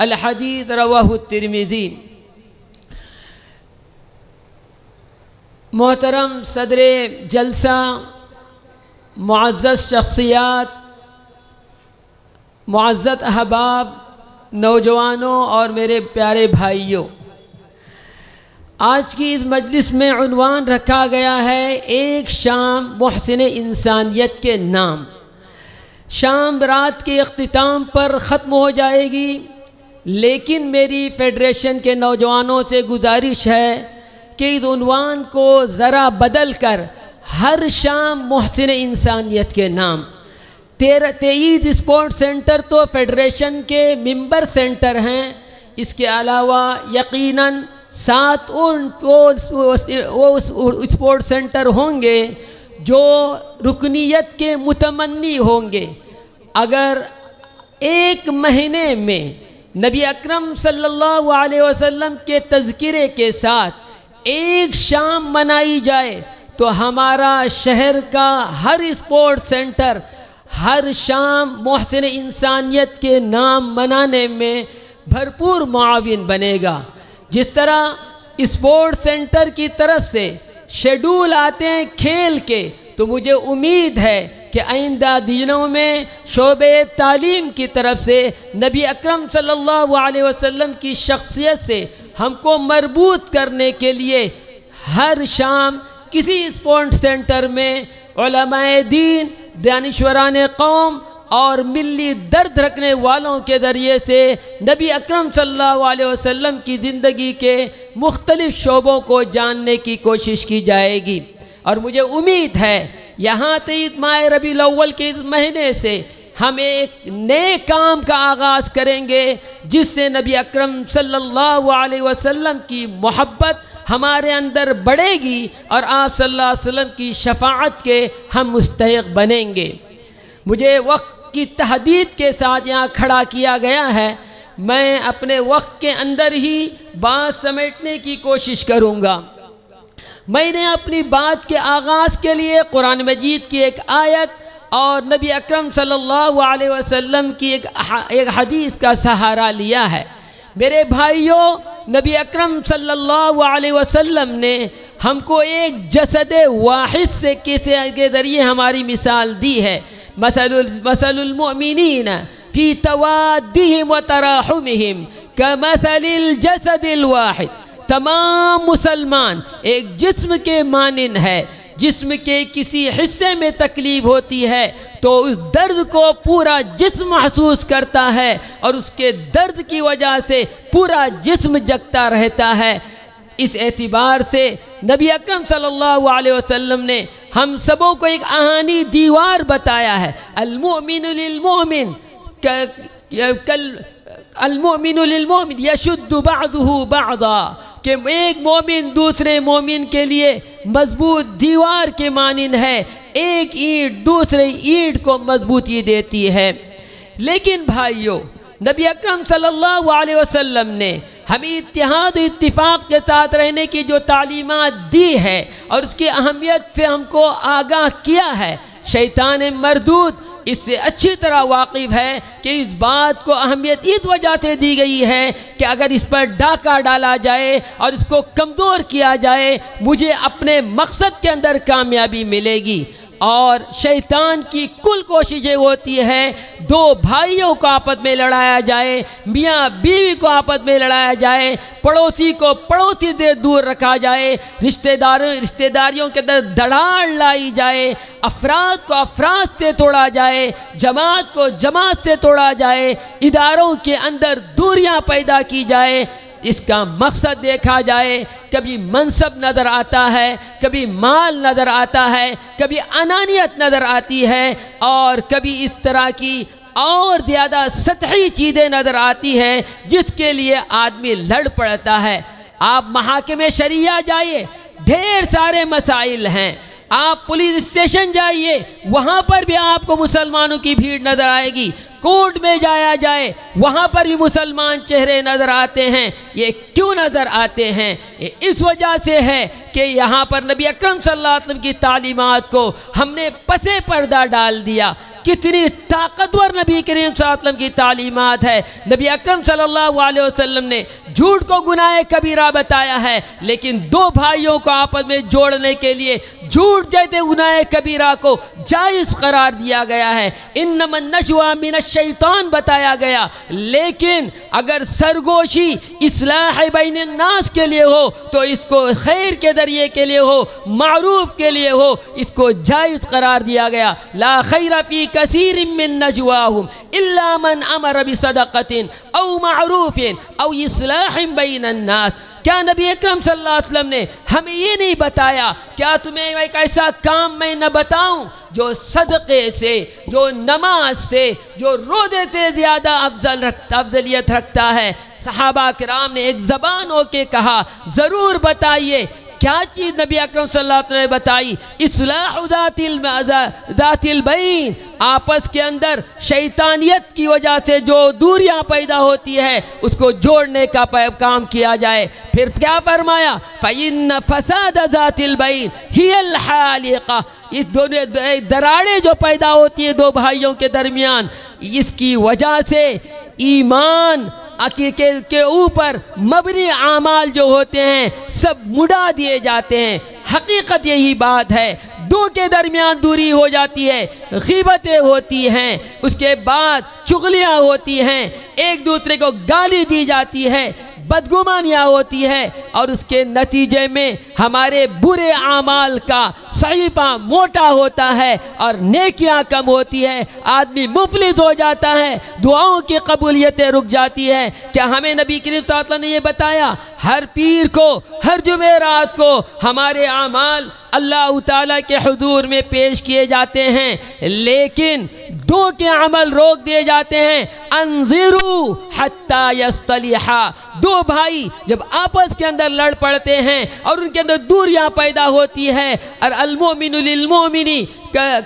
हदीस रवाहु तिरमिज़ी मोहतरम सदर जलसा मुआज़ शख्सियात मुआज़त अहबाब नौजवानों और मेरे प्यारे भाइयों आज की इस मजलिस में उनवान रखा गया है एक शाम महसिन इंसानियत के नाम शाम रात के अख्ताम पर ख़त्म हो जाएगी लेकिन मेरी फेडरेशन के नौजवानों से गुजारिश है कि इस उनवान को ज़रा बदल कर हर शाम महसिन इंसानियत के नाम। तेरह, तेईस स्पोर्ट सेंटर तो फेडरेशन के मेंबर सेंटर हैं। इसके अलावा यकीनन सात उन वो स्पोर्ट सेंटर होंगे जो रुकनीत के मुतमनी होंगे। अगर एक महीने में नबी अकरम सल्लल्लाहु अलैहि वसल्लम के तज़किरे के साथ एक शाम मनाई जाए तो हमारा शहर का हर स्पोर्ट सेंटर, हर शाम महसिन इंसानियत के नाम मनाने में भरपूर मुआविन बनेगा। जिस तरह स्पोर्ट्स सेंटर की तरफ़ से शेड्यूल आते हैं खेल के तो मुझे उम्मीद है कि आइंदा दिनों में शोबे तालीम की तरफ़ से नबी अकरम सल्लल्लाहु अलैहि वसल्लम की शख्सियत से हमको मरबूत करने के लिए हर शाम किसी स्पोर्ट्स सेंटर में दीन, दानश्वरान कौम और मिली दर्द रखने वालों के ज़रिए से नबी अकरम सल्लल्लाहु अलैहि वसल्लम की ज़िंदगी के मुख्तलिफ़ शोबों को जानने की कोशिश की जाएगी। और मुझे उम्मीद है, यहाँ तईद माह रबी अव्वल के इस महीने से हम एक नए काम का आगाज़ करेंगे, जिससे नबी अकरम सल्लल्लाहु अलैहि वसल्लम की मोहब्बत हमारे अंदर बढ़ेगी और आप सल्लल्लाहु अलैहि वसल्लम की शफात के हम मुस्तक बनेंगे। मुझे वक्त की तहदीद के साथ यहाँ खड़ा किया गया है। मैं अपने वक्त के अंदर ही बात समेटने की कोशिश करूँगा। मैंने अपनी बात के आगाज़ के लिए कुरान मजीद की एक आयत और नबी अकरम सल्लल्लाहु अलैहि वसल्लम की एक एक हदीस का सहारा लिया है। मेरे भाइयों, नबी अकरम सल्लल्लाहु अलैहि वसल्लम ने हमको एक जसद वाहिद से किसे के ज़रिए हमारी मिसाल दी है। मसलमिन फ़ी तवादिम व तराहमिम का मसल वाहिद। तमाम मुसलमान एक जिस्म के मानन है। जिस्म के किसी हिस्से में तकलीफ़ होती है तो उस दर्द को पूरा जिस्म महसूस करता है और उसके दर्द की वजह से पूरा जिस्म जगता रहता है। इस एतबार से नबी अकरम सल्लल्लाहु अलैहि वसल्लम ने हम सबों को एक आहानी दीवार बताया है। अलमोमिन कल, अलमोमिन यशुद्दु बादहू बादा कि एक मोमिन दूसरे मोमिन के लिए मज़बूत दीवार के मानन है। एक ईंट दूसरे ईंट को मजबूती देती है। लेकिन भाइयों, नबी अकरम सल्लल्लाहु अलैहि वसल्लम ने हमें इतिहाद इत्तिफाक के साथ रहने की जो तालीमात दी है और उसकी अहमियत से हमको आगाह किया है शैतान मरदूद इससे अच्छी तरह वाकिफ़ है कि इस बात को अहमियत इस वजह से दी गई है कि अगर इस पर डाका डाला जाए और इसको कमज़ोर किया जाए, मुझे अपने मकसद के अंदर कामयाबी मिलेगी। और शैतान की कुल कोशिश होती है, दो भाइयों को आपस में लड़ाया जाए, मियाँ बीवी को आपस में लड़ाया जाए, पड़ोसी को पड़ोसी से दूर रखा जाए, रिश्तेदार, रिश्तेदारियों के अंदर दड़ाड़ लाई जाए, अफराद को अफराद से तोड़ा जाए, जमात को जमात से तोड़ा जाए, इदारों के अंदर दूरियाँ पैदा की जाए इसका मकसद देखा जाए, कभी मनसब नज़र आता है, कभी माल नज़र आता है, कभी अनानियत नज़र आती है, और कभी इस तरह की और ज़्यादा सतही चीज़ें नज़र आती हैं, जिसके लिए आदमी लड़ पड़ता है। आप महाकमे शरिया जाइए, ढेर सारे मसाइल हैं। आप पुलिस स्टेशन जाइए, वहाँ पर भी आपको मुसलमानों की भीड़ नज़र आएगी। कोर्ट में जाया जाए, वहाँ पर भी मुसलमान चेहरे नज़र आते हैं। ये क्यों नज़र आते हैं? ये इस वजह से है कि यहाँ पर नबी अक्रम सल्लल्लाहु अलैहि वसल्लम की तालीमात को हमने पसे पर्दा डाल दिया। कितनी ताकतवर नबी करीम वसल्लम की तालीमात है। नबी अकरम सल्लल्लाहु अलैहि वसल्लम ने झूठ को गुनाह कबीरा बताया है, लेकिन दो भाइयों को आपस में जोड़ने के लिए झूठ जैसे गुनाह कबीरा को जायज़ करार दिया गया है। इन नमन नशुआ मिन शैतान बताया गया। लेकिन अगर सरगोशी इसलाह बिन नास के लिए हो तो इसको खैर के दरिए के लिए हो, मरूफ के लिए हो, इसको जायज़ करार दिया गया। ला खैर फ़ी कसीर मिन नजवाहुम इल्ला मन अमर बिसदक़तिन औ मरूफिन औ इस्लाह बिन नास क्या नबी अकरम सल्लल्लाहु अलैहि वसल्लम ने हमें ये नहीं बताया, क्या तुम्हें एक ऐसा काम मैं न बताऊँ जो सदक़े से, जो नमाज़ से, जो रोज़े से ज़्यादा अफजल रखता, अफजलियत रखता है? सहाबा कराम ने एक ज़बान होके कहा, ज़रूर बताइए, क्या चीज़ नबी अकरम सल्लल्लाहु अलैहि वसल्लम ने बताई? इसलाहतिल बैन। आपस के अंदर शैतानियत की वजह से जो दूरियाँ पैदा होती है, उसको जोड़ने का काम किया जाए। फिर क्या फरमाया? फ़ैन हालिका। इस दोनों दरारें जो पैदा होती है दो भाइयों के दरमियान, इसकी वजह से ईमान अकीके के ऊपर मबनी आमाल जो होते हैं, सब मुड़ा दिए जाते हैं। हकीकत यही बात है दो के दरमियान दूरी हो जाती है गीबतें होती हैं, उसके बाद चुगलियाँ होती हैं, एक दूसरे को गाली दी जाती है बदगुमानियाँ होती है और उसके नतीजे में हमारे बुरे आमाल का सहीफा मोटा होता है और नेकियाँ कम होती है। आदमी मुफलिस हो जाता है, दुआओं की कबूलियतें रुक जाती है। क्या हमें नबी करीम ने ये बताया, हर पीर को, हर जुमेरात को हमारे आमाल अल्लाह ताला के हजूर में पेश किए जाते हैं, लेकिन दो के अमल रोक दिए जाते हैं। अनजिरू यस्तलिहा। दो भाई जब आपस के अंदर लड़ पड़ते हैं और उनके अंदर दूरियाँ पैदा होती है और अलमोमिनी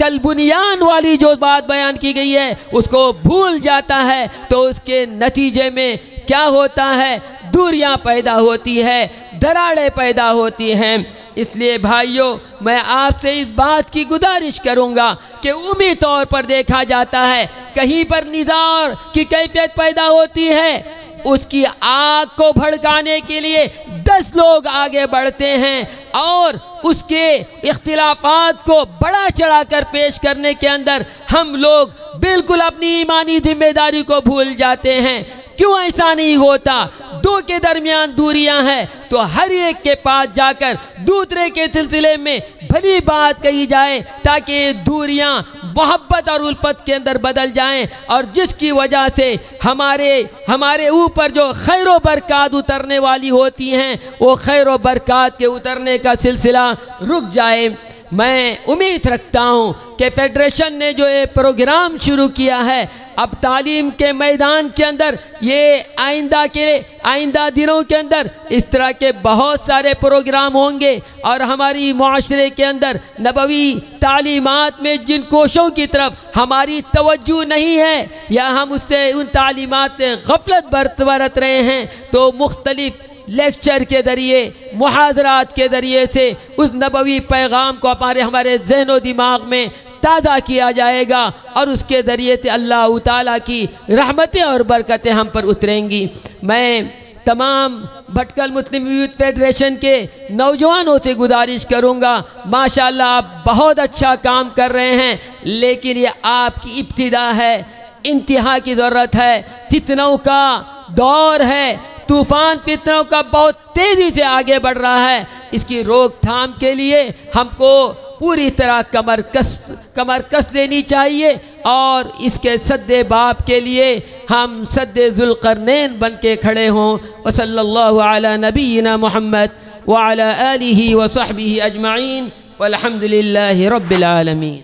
कल बुनियान वाली जो बात बयान की गई है, उसको भूल जाता है तो उसके नतीजे में क्या होता है? दूरियाँ पैदा होती है दराड़ें पैदा होती हैं। इसलिए भाइयों, मैं आपसे इस बात की गुजारिश करूँगा कि उमी तौर पर देखा जाता है, कहीं पर निज़ार की कैफियत पैदा होती है, उसकी आग को भड़काने के लिए दस लोग आगे बढ़ते हैं और उसके इख्तिलाफात को बड़ा चढ़ाकर पेश करने के अंदर हम लोग बिल्कुल अपनी ईमानी ज़िम्मेदारी को भूल जाते हैं। क्यों ऐसा नहीं होता? दो के दरमियान दूरियाँ हैं तो हर एक के पास जाकर दूसरे के सिलसिले में भली बात कही जाए, ताकि दूरियाँ मोहब्बत और उल्फत के अंदर बदल जाएँ, और जिसकी वजह से हमारे हमारे ऊपर जो खैर बरक़ात उतरने वाली होती हैं, वो खैर बरक़ात के उतरने का सिलसिला रुक जाए। मैं उम्मीद रखता हूँ कि फेडरेशन ने जो ये प्रोग्राम शुरू किया है, अब तालीम के मैदान के अंदर, ये आइंदा के, आइंदा दिनों के अंदर, इस तरह के बहुत सारे प्रोग्राम होंगे। और हमारी माशरे के अंदर, नबवी तालीमत में जिन कोशों की तरफ़ हमारी तवज्जो नहीं है, या हम उससे उन तालीमत गफलत बरत रहे हैं तो मुख्तलिफ़ लेक्चर के ज़रिए, मुहाजरात के ज़रिए से उस नबवी पैगाम को हमारे हमारे जहन दिमाग में ताज़ा किया जाएगा और उसके ज़रिए से अल्लाह ताला की रहमतें और बरकतें हम पर उतरेंगी। मैं तमाम भटकल मुस्लिम यूथ फेडरेशन के नौजवानों से गुजारिश करूँगा, माशाल्लाह आप बहुत अच्छा काम कर रहे हैं, लेकिन ये आपकी इब्तदा है, इंतहा की ज़रूरत है, फितनों का दौर है तूफ़ान फितनों का बहुत तेज़ी से आगे बढ़ रहा है। इसकी रोकथाम के लिए हमको पूरी तरह कमर कस कमर कस देनी चाहिए और इसके सद्दे बाप के लिए हम सद्दे जुल्करनैन बन के खड़े हों। अला नबीना मोहम्मद वाला आलिहि व अजमाइन। वल्हम्दुलिल्लाहि रब्बिल आलमीन।